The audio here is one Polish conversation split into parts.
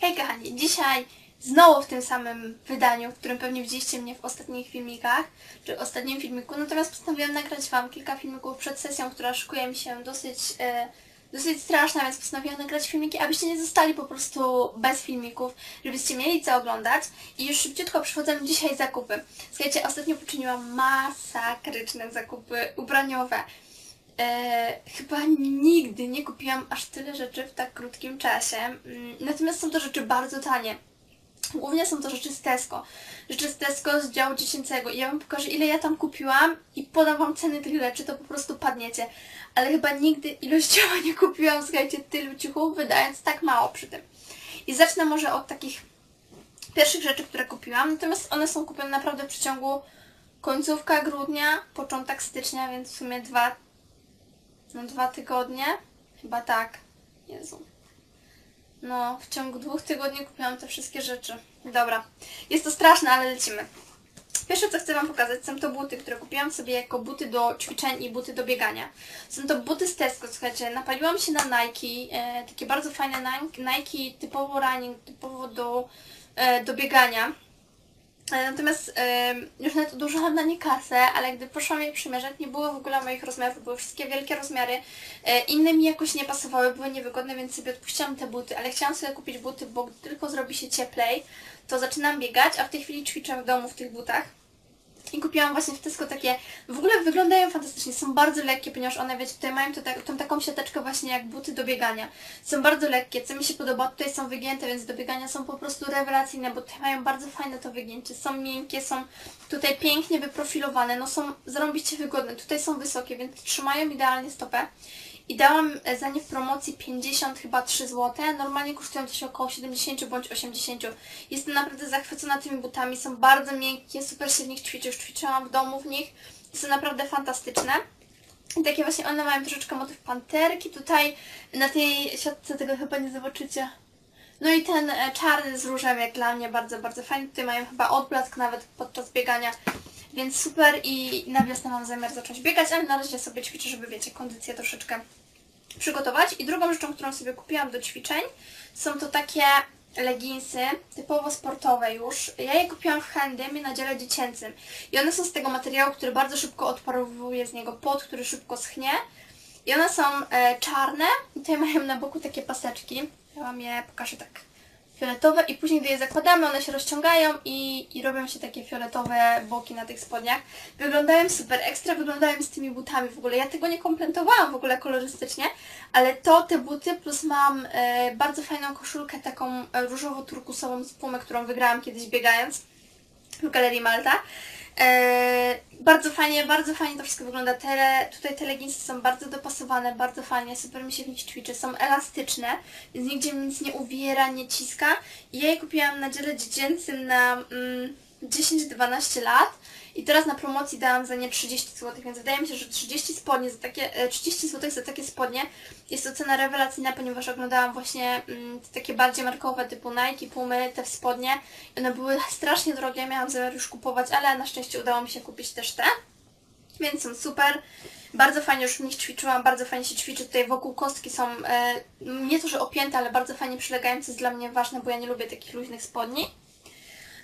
Hej kochani, dzisiaj znowu w tym samym wydaniu, w którym pewnie widzieliście mnie w ostatnich filmikach, czy ostatnim filmiku, natomiast postanowiłam nagrać Wam kilka filmików przed sesją, która szykuje mi się dosyć, e, dosyć straszna, więc postanowiłam nagrać filmiki, abyście nie zostali po prostu bez filmików, żebyście mieli co oglądać i już szybciutko przychodzą dzisiaj zakupy. Słuchajcie, ostatnio poczyniłam masakryczne zakupy ubraniowe. E, chyba nigdy nie kupiłam aż tyle rzeczy w tak krótkim czasie. Mm, Natomiast są to rzeczy bardzo tanie. Głównie są to rzeczy z Tesco. Rzeczy z Tesco z działu dziecięcego. I ja Wam pokażę, ile ja tam kupiłam i podam Wam ceny tych rzeczy, to po prostu padniecie. Ale chyba nigdy ilościowo nie kupiłam, słuchajcie, tylu ciuchów, wydając tak mało przy tym. I zacznę może od takich pierwszych rzeczy, które kupiłam. Natomiast one są kupione naprawdę w przeciągu końcówka grudnia, początek stycznia, więc w sumie dwa no dwa tygodnie? Chyba tak. Jezu. No, w ciągu dwóch tygodni kupiłam te wszystkie rzeczy. Dobra. Jest to straszne, ale lecimy. Pierwsze, co chcę Wam pokazać, są to buty, które kupiłam sobie jako buty do ćwiczeń i buty do biegania. Są to buty z Tesco, słuchajcie, napaliłam się na Nike, e, takie bardzo fajne Nike typowo running, typowo do, e, do biegania. E, Natomiast e, już nawet odłożyłam na nie kasę, ale gdy poszłam je przymierzać, nie było w ogóle moich rozmiarów, były wszystkie wielkie rozmiary. E, inne mi jakoś nie pasowały, były niewygodne, więc sobie odpuściłam te buty, ale chciałam sobie kupić buty, bo gdy tylko zrobi się cieplej, to zaczynam biegać, a w tej chwili ćwiczę w domu w tych butach. I kupiłam właśnie w Tesco takie, w ogóle wyglądają fantastycznie, są bardzo lekkie, ponieważ one, wiecie, tutaj mają to, tak- tą taką siateczkę właśnie jak buty do biegania. Są bardzo lekkie, co mi się podoba, tutaj są wygięte, więc do biegania są po prostu rewelacyjne, bo tutaj mają bardzo fajne to wygięcie, są miękkie, są tutaj pięknie wyprofilowane, no są zarąbiście wygodne, tutaj są wysokie, więc trzymają idealnie stopę. I dałam e, za nie w promocji 50 chyba 3 zł. Normalnie kosztują coś około 70 bądź 80. Jestem naprawdę zachwycona tymi butami. Są bardzo miękkie, super się w nich ćwiczę. Już ćwiczyłam w domu w nich. Są naprawdę fantastyczne. I takie właśnie one mają troszeczkę motyw panterki. Tutaj na tej siatce tego chyba nie zobaczycie. No i ten e, czarny z różem jak dla mnie bardzo, bardzo fajny. Tutaj mają chyba odblask nawet podczas biegania. Więc super i na wiosnę mam zamiar zacząć biegać, ale na razie sobie ćwiczę, żeby wiecie, kondycję troszeczkę przygotować. I drugą rzeczą, którą sobie kupiłam do ćwiczeń, są to takie leginsy typowo sportowe już. Ja je kupiłam w H&M na dziale dziecięcym. I one są z tego materiału, który bardzo szybko odparowuje z niego pot, który szybko schnie. I one są e, czarne i tutaj mają na boku takie paseczki. Ja Wam je pokażę tak fioletowe i później gdy je zakładamy, one się rozciągają i, i robią się takie fioletowe boki na tych spodniach. Wyglądają super, ekstra wyglądają z tymi butami w ogóle. Ja tego nie kompletowałam w ogóle kolorystycznie, ale to te buty, plus mam e, bardzo fajną koszulkę taką e, różowo-turkusową z Pumy, którą wygrałam kiedyś biegając w Galerii Malta. E, bardzo fajnie, bardzo fajnie to wszystko wygląda. Te, tutaj te leginsy są bardzo dopasowane, bardzo fajnie, super mi się w nich ćwiczy, są elastyczne, więc nigdzie nic nie uwiera, nie ciska. I ja je kupiłam na dziele dziecięcym na mm, 10-12 lat i teraz na promocji dałam za nie 30 zł, więc wydaje mi się, że 30 spodnie za takie, e, 30 zł za takie spodnie jest to cena rewelacyjna, ponieważ oglądałam właśnie mm, takie bardziej markowe typu Nike, Pumy, te spodnie. I one były strasznie drogie, miałam zamiar już kupować, ale na szczęście udało mi się kupić też te. Więc są super. Bardzo fajnie już w nich ćwiczyłam, bardzo fajnie się ćwiczy. Tutaj wokół kostki są e, nie to, że opięte, ale bardzo fajnie przylegają, co jest dla mnie ważne, bo ja nie lubię takich luźnych spodni.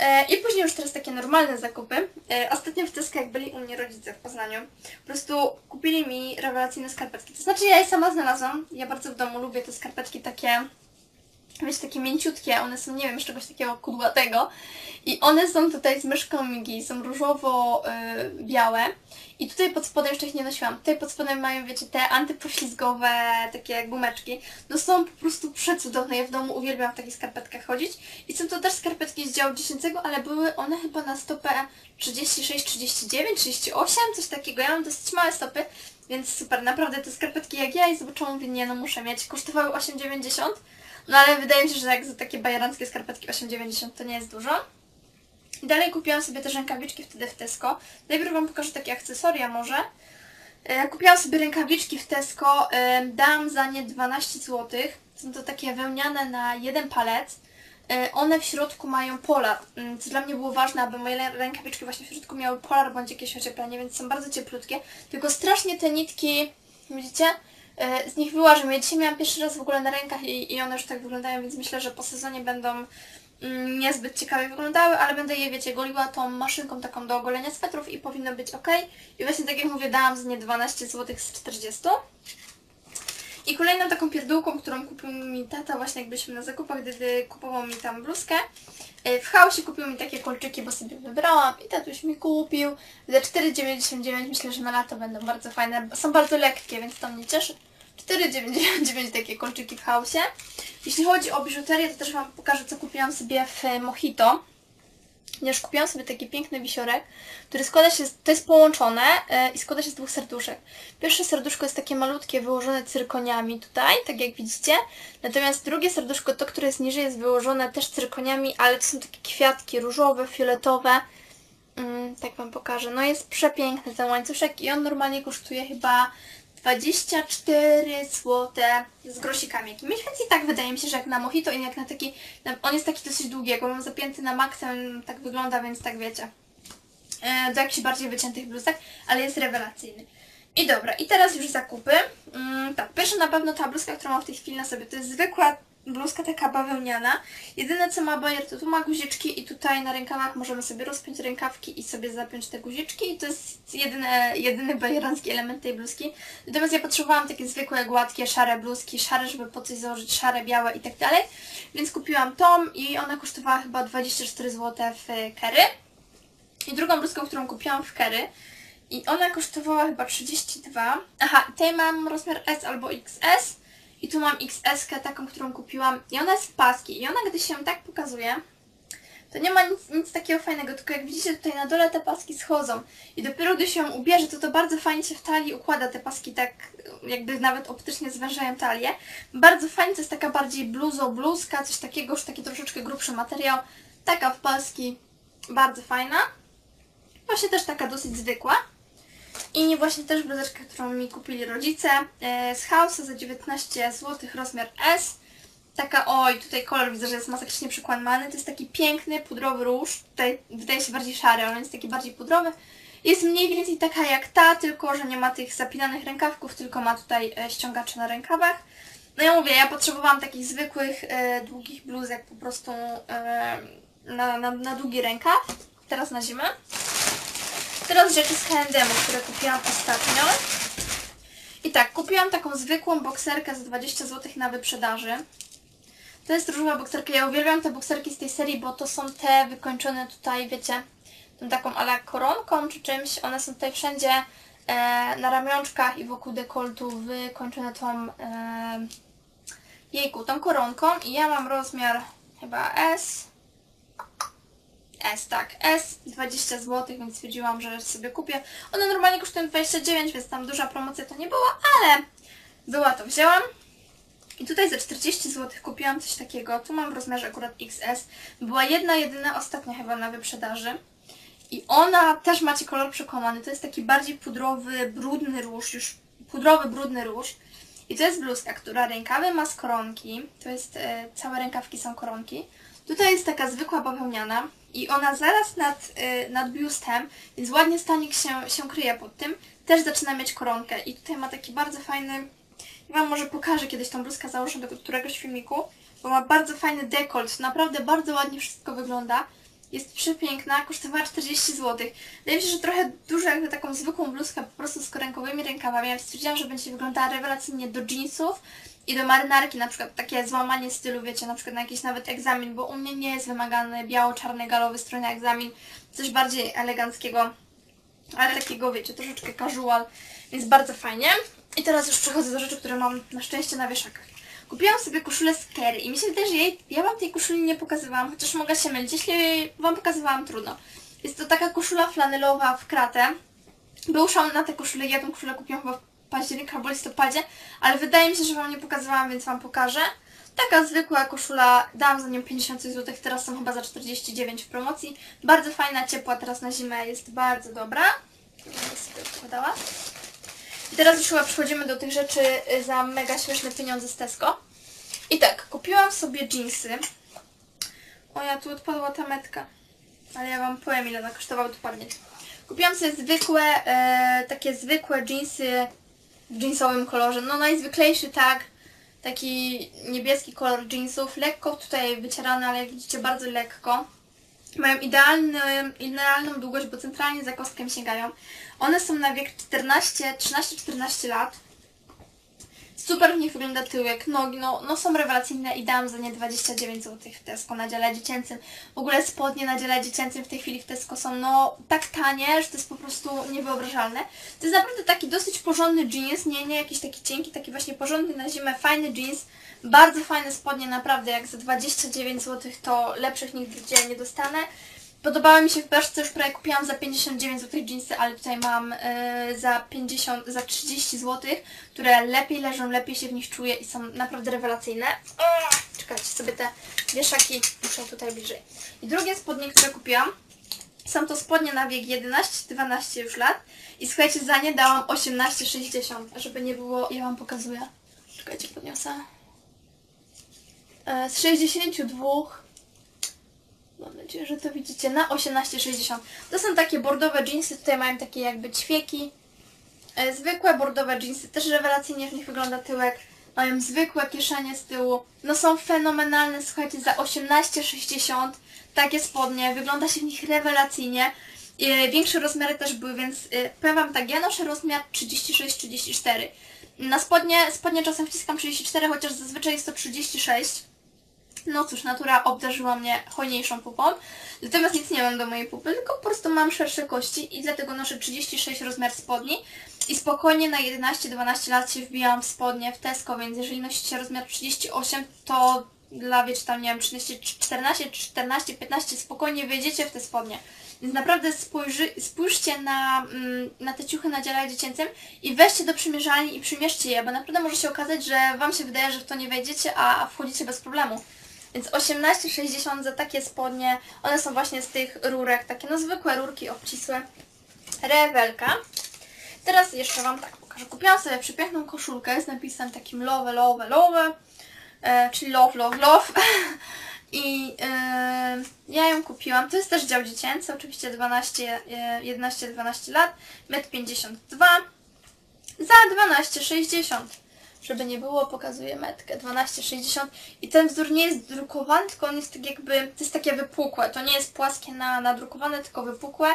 E, I później już teraz takie normalne zakupy. E, Ostatnio w Tesco, jak byli u mnie rodzice w Poznaniu, po prostu kupili mi rewelacyjne skarpetki. To znaczy ja je sama znalazłam. Ja bardzo w domu lubię te skarpetki takie, wiecie, takie mięciutkie. One są, nie wiem, z czegoś takiego kudłatego. I one są tutaj z myszką Migi, są różowo-białe. I tutaj pod spodem jeszcze ich nie nosiłam. Tutaj pod spodem mają, wiecie, te antypoślizgowe takie gumeczki. No są po prostu przecudowne. Ja w domu uwielbiam w takich skarpetkach chodzić. I są to też skarpetki z działu 10, ale były one chyba na stopę 36, 39, 38, coś takiego. Ja mam dosyć małe stopy, więc super. Naprawdę te skarpetki jak ja i zobaczyłam, mówię, nie no muszę mieć. Kosztowały 8,90. No ale wydaje mi się, że jak za takie bajeranckie skarpetki 8,90 to nie jest dużo. I dalej kupiłam sobie też rękawiczki wtedy w Tesco. Najpierw Wam pokażę takie akcesoria może. E, Kupiłam sobie rękawiczki w Tesco, dałam za nie 12 zł. Są to takie wełniane na jeden palec. E, One w środku mają polar, mm, co dla mnie było ważne, aby moje rę- rękawiczki właśnie w środku miały polar bądź jakieś ocieplenie, więc są bardzo cieplutkie. Tylko strasznie te nitki, widzicie, z nich wyłażą. Ja dzisiaj miałam pierwszy raz w ogóle na rękach i, i one już tak wyglądają, więc myślę, że po sezonie będą mm, niezbyt ciekawie wyglądały, ale będę je, wiecie, goliła tą maszynką taką do ogolenia swetrów i powinno być ok. I właśnie tak jak mówię, dałam z nie 12 zł z 40. I kolejną taką pierdółką, którą kupił mi tata właśnie jak byliśmy na zakupach, gdy kupował mi tam bluzkę. E, W chaosie kupił mi takie kolczyki, bo sobie wybrałam i tatuś mi kupił. Za 4,99 myślę, że na lato będą bardzo fajne. Są bardzo lekkie, więc to mnie cieszy. 4,99 takie kolczyki w chaosie. Jeśli chodzi o biżuterię, to też Wam pokażę, co kupiłam sobie w Mojito. Ponieważ kupiłam sobie taki piękny wisiorek, który składa się, to jest połączone e, i składa się z dwóch serduszek. Pierwsze serduszko jest takie malutkie, wyłożone cyrkoniami tutaj, tak jak widzicie. Natomiast drugie serduszko, to które jest niżej, jest wyłożone też cyrkoniami, ale to są takie kwiatki różowe, fioletowe. Mm, tak Wam pokażę. No jest przepiękny ten łańcuszek i on normalnie kosztuje chyba 24 zł z grosikami jakimiś, więc i tak wydaje mi się, że jak na mojito i jak na taki, na, on jest taki dosyć długi, jak mam zapięty na maksem, tak wygląda, więc tak wiecie, e, do jakichś bardziej wyciętych bluzek, ale jest rewelacyjny. I dobra, i teraz już zakupy. Mm, tak, pierwsza na pewno ta bluzka, którą mam w tej chwili na sobie, to jest zwykła bluzka taka bawełniana. Jedyne co ma bajer, to tu ma guziczki i tutaj na rękawach możemy sobie rozpiąć rękawki i sobie zapiąć te guziczki i to jest jedyny bajerancki element tej bluzki. Natomiast ja potrzebowałam takie zwykłe, gładkie, szare bluzki, szare, żeby po coś założyć, szare, białe i tak dalej. Więc kupiłam tą i ona kosztowała chyba 24 zł w Kerry. I drugą bluzką, którą kupiłam w Kerry i ona kosztowała chyba 32. Aha, tutaj mam rozmiar S albo XS. I tu mam XS taką, którą kupiłam. I ona jest w paski. I ona, gdy się tak pokazuje, to nie ma nic, nic takiego fajnego. Tylko jak widzicie, tutaj na dole te paski schodzą. I dopiero gdy się ją ubierze, to to bardzo fajnie się w talii układa. Te paski tak jakby nawet optycznie zwężają talię. Bardzo fajnie, to jest taka bardziej bluzo, bluzka, coś takiego, już taki troszeczkę grubszy materiał. Taka w paski. Bardzo fajna. Właśnie też taka dosyć zwykła. I właśnie też bluzeczkę, którą mi kupili rodzice e, z House'a za 19 zł, rozmiar S. Taka, oj, tutaj kolor widzę, że jest masakrycznie przykłamany. To jest taki piękny, pudrowy róż. Tutaj wydaje się bardziej szary, ale jest taki bardziej pudrowy. Jest mniej więcej taka jak ta, tylko że nie ma tych zapinanych rękawków, tylko ma tutaj e, ściągacze na rękawach. No ja mówię, ja potrzebowałam takich zwykłych, e, długich bluzek po prostu e, na, na, na długi rękaw. Teraz na zimę. Teraz rzeczy z H&M, które kupiłam ostatnio. I tak, kupiłam taką zwykłą bokserkę za 20 zł na wyprzedaży. To jest różowa bokserka. Ja uwielbiam te bokserki z tej serii, bo to są te wykończone tutaj, wiecie, tą taką ala koronką czy czymś. One są tutaj wszędzie e, na ramionczkach i wokół dekoltu wykończone tą e, jejku, tą koronką. I ja mam rozmiar chyba S. S, tak, S, 20 zł, więc stwierdziłam, że sobie kupię. One normalnie kosztują 29, więc tam duża promocja to nie była, ale była to wzięłam. I tutaj za 40 zł kupiłam coś takiego, tu mam w rozmiarze akurat XS. Była jedna, jedyna, ostatnia chyba na wyprzedaży. I ona też macie kolor przekłamany, to jest taki bardziej pudrowy, brudny róż, już pudrowy, brudny róż. I to jest bluzka, która rękawy ma z koronki, to jest, e, całe rękawki są koronki. Tutaj jest taka zwykła bawełniana i ona zaraz nad, y, nad biustem, więc ładnie stanik się, się kryje pod tym, też zaczyna mieć koronkę i tutaj ma taki bardzo fajny, ja Wam może pokażę kiedyś tą bluzkę, założę do któregoś filmiku, bo ma bardzo fajny dekolt, naprawdę bardzo ładnie wszystko wygląda. Jest przepiękna, kosztowała 40 zł. Wydaje mi się, że trochę dużo jak na taką zwykłą bluzkę po prostu z korękowymi rękawami, ale stwierdziłam, że będzie wyglądała rewelacyjnie do jeansów i do marynarki, na przykład takie złamanie stylu, wiecie, na przykład na jakiś nawet egzamin, bo u mnie nie jest wymagany biało-czarny galowy strój na egzamin, coś bardziej eleganckiego, ale takiego, wiecie, troszeczkę casual, więc bardzo fajnie. I teraz już przechodzę do rzeczy, które mam na szczęście na wieszakach. Kupiłam sobie koszulę z Kerry i mi się wydaje, że jej, ja Wam tej koszuli nie pokazywałam, chociaż mogę się mylić. Jeśli Wam pokazywałam, trudno. Jest to taka koszula flanelowa w kratę. Był szał na tę koszulę, ja tę koszulę kupiłam chyba w październiku albo listopadzie, ale wydaje mi się, że Wam nie pokazywałam, więc Wam pokażę. Taka zwykła koszula, dałam za nią 50 zł, teraz są chyba za 49 w promocji. Bardzo fajna, ciepła, teraz na zimę jest bardzo dobra. Sobie odkładała. I teraz już chyba przechodzimy do tych rzeczy y, za mega śmieszne pieniądze z Tesco. I tak, kupiłam sobie jeansy. O, ja tu odpadła ta metka. Ale ja Wam powiem ile ona kosztowała dokładnie. Kupiłam sobie zwykłe, e, takie zwykłe jeansy jeansowym kolorze. No najzwyklejszy tak, taki niebieski kolor jeansów, lekko tutaj wycierany, ale jak widzicie bardzo lekko. Mają idealny, idealną długość, bo centralnie za kostkiem sięgają. One są na wiek 14, 13-14 lat. Super w nich wygląda tyłek, nogi, no, no są rewelacyjne i dam za nie 29 zł w Tesco na dziale dziecięcym. W ogóle spodnie na dziale dziecięcym w tej chwili w Tesco są no tak tanie, że to jest po prostu niewyobrażalne. To jest naprawdę taki dosyć porządny jeans, nie, nie jakiś taki cienki, taki właśnie porządny na zimę, fajny jeans. Bardzo fajne spodnie, naprawdę, jak za 29 zł to lepszych nigdzie nie dostanę. Podobały mi się w Berszce, już prawie kupiłam za 59 zł jeansy, ale tutaj mam y, za 50, za 30 zł, które lepiej leżą, lepiej się w nich czuję i są naprawdę rewelacyjne. O, czekajcie sobie te wieszaki, muszę tutaj bliżej. I drugie spodnie, które kupiłam, są to spodnie na wiek 11-12 już lat i słuchajcie, za nie dałam 18,60, żeby nie było, ja Wam pokazuję. Czekajcie, podniosę. E, z 62 Mam nadzieję, że to widzicie. Na 18,60. To są takie bordowe jeansy. Tutaj mają takie jakby ćwieki. E, zwykłe bordowe jeansy. Też rewelacyjnie w nich wygląda tyłek. Mają zwykłe kieszenie z tyłu. No są fenomenalne. Słuchajcie, za 18,60 takie spodnie. Wygląda się w nich rewelacyjnie. E, większe rozmiary też były, więc e, powiem Wam tak, ja noszę rozmiar 36-34. Na spodnie, spodnie czasem wciskam 34, chociaż zazwyczaj jest to 36. No cóż, natura obdarzyła mnie hojniejszą pupą. Natomiast nic nie mam do mojej pupy, tylko po prostu mam szersze kości i dlatego noszę 36 rozmiar spodni. I spokojnie na 11-12 lat się wbijałam w spodnie w Tesco, więc jeżeli nosicie rozmiar 38, to dla wiecie tam, nie wiem, 13, 14, 14, 15 spokojnie wejdziecie w te spodnie. Więc naprawdę spojrzy, spójrzcie na, mm, na te ciuchy na dziale dziecięcym i weźcie do przymierzalni i przymierzcie je, bo naprawdę może się okazać, że Wam się wydaje, że w to nie wejdziecie, a wchodzicie bez problemu. Więc 18,60 za takie spodnie. One są właśnie z tych rurek, takie no zwykłe rurki obcisłe. Rewelka. Teraz jeszcze Wam tak pokażę. Kupiłam sobie przepiękną koszulkę z napisem takim love, love, love, e, czyli love, love, love. I e, ja ją kupiłam. To jest też dział dziecięcy, oczywiście 12, e, 11-12 lat, 1,52 m za 12,60 żeby nie było, pokazuję metkę 12,60 i ten wzór nie jest drukowany, tylko on jest tak jakby, to jest takie wypukłe, to nie jest płaskie na, nadrukowane, tylko wypukłe.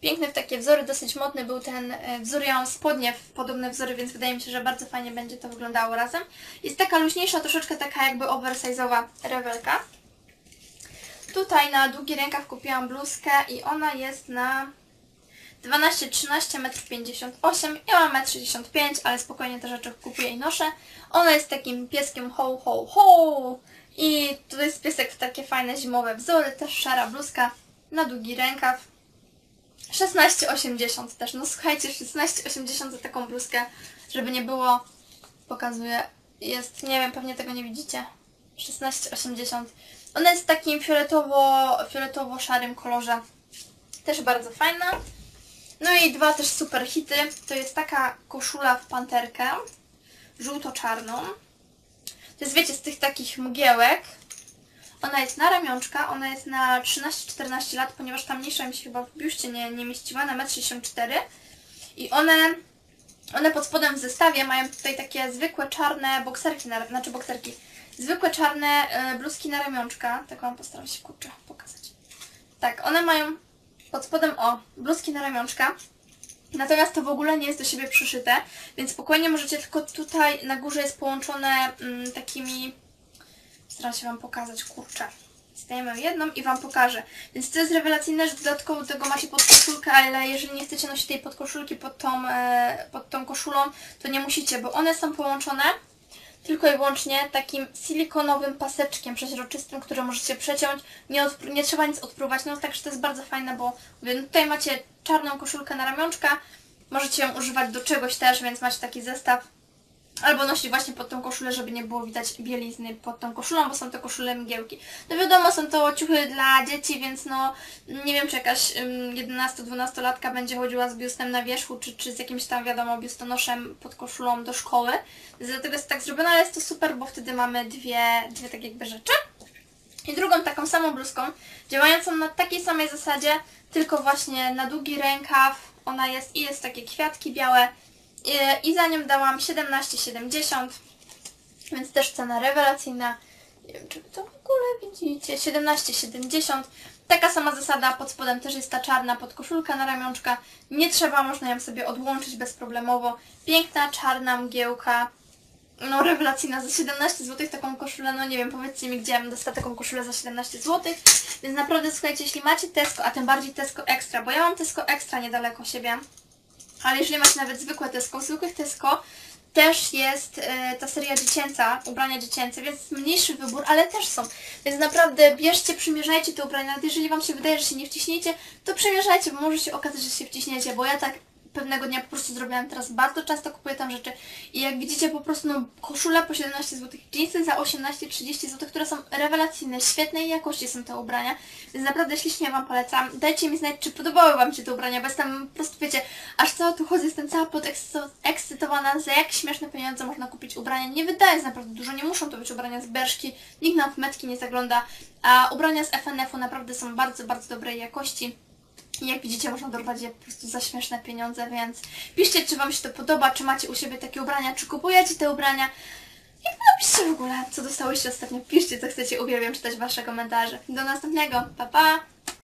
Piękny w takie wzory, dosyć modny był ten e, wzór, ja mam spodnie w podobne wzory, więc wydaje mi się, że bardzo fajnie będzie to wyglądało razem. Jest taka luźniejsza, troszeczkę taka jakby oversize'owa rewelka. Tutaj na długi rękaw kupiłam bluzkę i ona jest na 12, 13, 1,58 m. Ja mam 1,65 m, ale spokojnie te rzeczy kupuję i noszę. Ona jest takim pieskiem ho, ho, ho. I to jest piesek w takie fajne zimowe wzory, też szara bluzka na długi rękaw. 16,80 też. No słuchajcie, 16,80 za taką bluzkę, żeby nie było, pokazuję, jest, nie wiem, pewnie tego nie widzicie. 16,80. Ona jest w takim fioletowo, fioletowo-szarym kolorze. Też bardzo fajna. No i dwa też super hity. To jest taka koszula w panterkę, żółto-czarną. To jest, wiecie, z tych takich mgiełek. Ona jest na ramionczka, ona jest na 13-14 lat, ponieważ ta mniejsza mi się chyba w biuście nie, nie mieściła, na 1,64 m. I one, one pod spodem w zestawie mają tutaj takie zwykłe czarne bokserki, na, znaczy bokserki, zwykłe czarne y, bluzki na ramionczka. Tak wam postaram się, kurczę, pokazać. Tak, one mają pod spodem o bluzki na ramionczka. Natomiast to w ogóle nie jest do siebie przyszyte, więc spokojnie możecie tylko tutaj na górze jest połączone mm, takimi... Staram się Wam pokazać, kurczę. Zdejmę jedną i Wam pokażę. Więc to jest rewelacyjne, że dodatkowo do tego macie podkoszulkę, ale jeżeli nie chcecie nosić tej podkoszulki pod tą, e, pod tą koszulą, to nie musicie, bo one są połączone tylko i wyłącznie takim silikonowym paseczkiem przeźroczystym, który możecie przeciąć. Nie, nie trzeba nic odpruwać, no także to jest bardzo fajne, bo mówię, no tutaj macie czarną koszulkę na ramionczka, możecie ją używać do czegoś też, więc macie taki zestaw. Albo nosić właśnie pod tą koszulę, żeby nie było widać bielizny pod tą koszulą, bo są to koszule mgiełki. No wiadomo, są to ciuchy dla dzieci, więc no nie wiem, czy jakaś 11-12 latka będzie chodziła z biustem na wierzchu, czy, czy z jakimś tam, wiadomo, biustonoszem pod koszulą do szkoły. Dlatego jest tak zrobione, ale jest to super, bo wtedy mamy dwie, dwie tak jakby rzeczy. I drugą taką samą bluzką, działającą na takiej samej zasadzie, tylko właśnie na długi rękaw. Ona jest i jest takie kwiatki białe, I, i za nią dałam 17,70, więc też cena rewelacyjna. Nie wiem, czy wy to w ogóle widzicie. 17,70. Taka sama zasada, pod spodem też jest ta czarna podkoszulka na ramionczka. Nie trzeba, można ją sobie odłączyć bezproblemowo. Piękna, czarna mgiełka. No rewelacyjna, za 17 zł taką koszulę, no nie wiem, powiedzcie mi, gdzie ja bym dostała taką koszulę za 17 zł. Więc naprawdę, słuchajcie, jeśli macie Tesco, a tym bardziej Tesco Extra, bo ja mam Tesco Extra niedaleko siebie, ale jeżeli macie nawet zwykłe Tesco, zwykłych Tesco też jest e, ta seria dziecięca, ubrania dziecięce, więc mniejszy wybór, ale też są. Więc naprawdę bierzcie, przymierzajcie te ubrania, nawet jeżeli Wam się wydaje, że się nie wciśniecie, to przymierzajcie, bo może się okazać, że się wciśniecie, bo ja tak pewnego dnia po prostu zrobiłam teraz bardzo często kupuję tam rzeczy i jak widzicie po prostu no koszula po 17 zł, jeansy za 18-30 zł, które są rewelacyjne, świetnej jakości są te ubrania, więc naprawdę ślicznie Wam polecam. Dajcie mi znać, czy podobały Wam się te ubrania, bo jestem po prostu, wiecie, aż cała tu chodzę, jestem cała podekscytowana, za jak śmieszne pieniądze można kupić ubrania. Nie wydaje naprawdę dużo, nie muszą to być ubrania z Berszki, nikt nam w metki nie zagląda, a ubrania z FNF-u naprawdę są bardzo, bardzo dobrej jakości. Jak widzicie, można dorwać je po prostu za śmieszne pieniądze, więc piszcie, czy Wam się to podoba, czy macie u siebie takie ubrania, czy kupujecie te ubrania. I napiszcie w ogóle, co dostałyście ostatnio. Piszcie, co chcecie, uwielbiam czytać Wasze komentarze. Do następnego, pa pa!